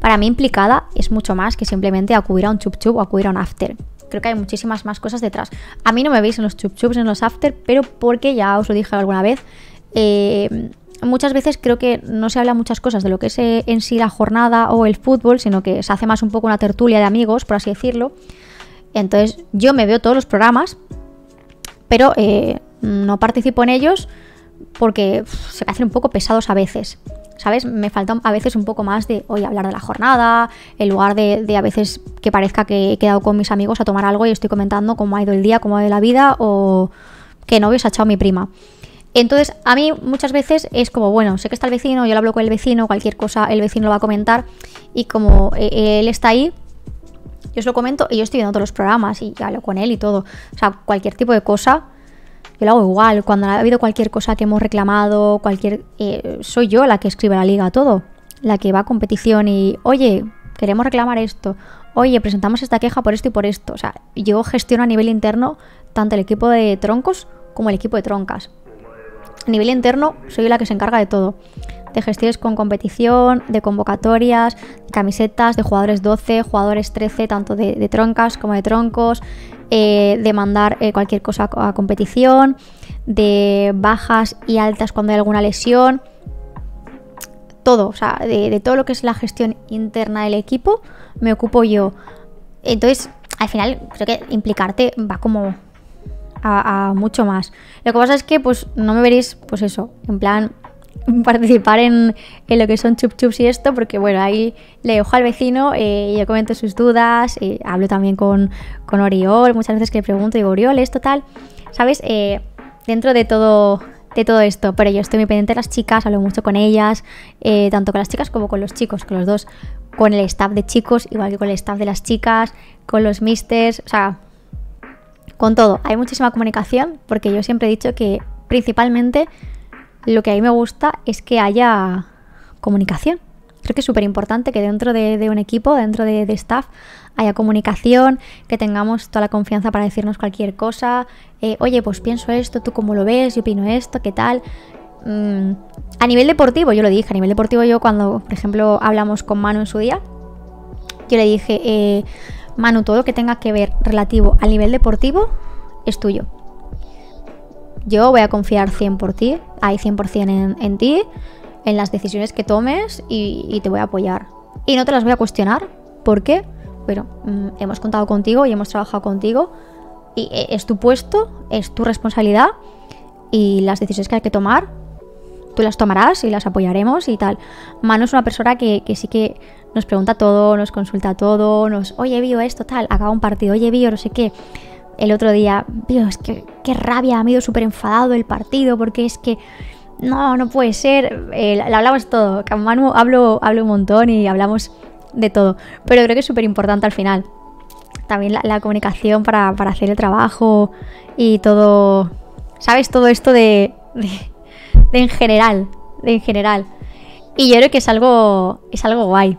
para mí implicada es mucho más que simplemente acudir a un chup chup o acudir a un after. Creo que hay muchísimas más cosas detrás. A mí no me veis en los chup en los after, pero porque ya os lo dije alguna vez, eh, muchas veces creo que no se habla muchas cosas de lo que es eh, en sí la jornada o el fútbol, sino que se hace más un poco una tertulia de amigos, por así decirlo. Entonces yo me veo todos los programas, pero eh, no participo en ellos porque se me hacen un poco pesados a veces. ¿Sabes? Me falta a veces un poco más de, hoy hablar de la jornada, en lugar de, a veces que parezca que he quedado con mis amigos a tomar algo y estoy comentando cómo ha ido el día, cómo ha ido la vida o qué novio ha echado mi prima. Entonces, a mí muchas veces es como, bueno, sé que está el vecino, yo lo hablo con el vecino, cualquier cosa el vecino lo va a comentar y como eh, él está ahí, yo os lo comento y yo estoy viendo todos los programas y hablo con él y todo. O sea, cualquier tipo de cosa, yo lo hago igual. Cuando ha habido cualquier cosa que hemos reclamado, cualquier... Eh, soy yo la que escribe la liga todo. La que va a competición y, oye, queremos reclamar esto. Oye, presentamos esta queja por esto y por esto. O sea, yo gestiono a nivel interno tanto el equipo de troncos como el equipo de troncas a nivel interno soy la que se encarga de todo. De gestiones con competición, de convocatorias, de camisetas, de jugadores 12, jugadores 13, tanto de, troncas como de troncos, eh, de mandar eh, cualquier cosa a, competición, de bajas y altas cuando hay alguna lesión. Todo, o sea, de, de todo lo que es la gestión interna del equipo, me ocupo yo. Entonces, al final, creo que implicarte va como a, mucho más. Lo que pasa es que pues no me veréis, pues eso, en plan participar en, lo que son chup chups y esto, porque bueno, ahí le ojo al vecino, eh, yo comento sus dudas, eh, hablo también con, con, Oriol, muchas veces que le pregunto, digo, Oriol, esto tal, ¿sabes? Eh, dentro de todo, de todo esto, pero yo estoy muy pendiente de las chicas, hablo mucho con ellas, tanto con las chicas como con los chicos, con los dos, con el staff de chicos, igual que con el staff de las chicas, con los misters, o sea, con todo, hay muchísima comunicación porque yo siempre he dicho que principalmente lo que a mí me gusta es que haya comunicación. Creo que es súper importante que dentro de, un equipo, dentro de, staff, haya comunicación, que tengamos toda la confianza para decirnos cualquier cosa. Eh, Oye, pues pienso esto, tú cómo lo ves, yo opino esto, qué tal. Mm, a nivel deportivo, yo lo dije, a nivel deportivo yo cuando, por ejemplo, hablamos con Manu en su día, yo le dije, eh, Manu, todo lo que tenga que ver relativo al nivel deportivo es tuyo. Yo voy a confiar 100 por ti, hay 100% en, ti, en las decisiones que tomes y, te voy a apoyar. Y no te las voy a cuestionar. ¿Por qué? Bueno, mm, hemos contado contigo y hemos trabajado contigo y eh, es tu puesto, es tu responsabilidad y las decisiones que hay que tomar, tú las tomarás y las apoyaremos y tal. Manu es una persona que, que sí que nos pregunta todo, nos consulta todo, nos, oye, Bio, esto, tal, acaba un partido, oye, Bio, no sé qué. El otro día, que qué rabia, me ha ido súper enfadado el partido porque es que no, no puede ser. Eh, hablamos todo, con Manu hablo, hablo un montón y hablamos de todo, pero creo que es súper importante al final. También la, comunicación para, hacer el trabajo y todo, ¿sabes? Todo esto de, de, de en general, de en general. Y yo creo que es algo, es algo guay.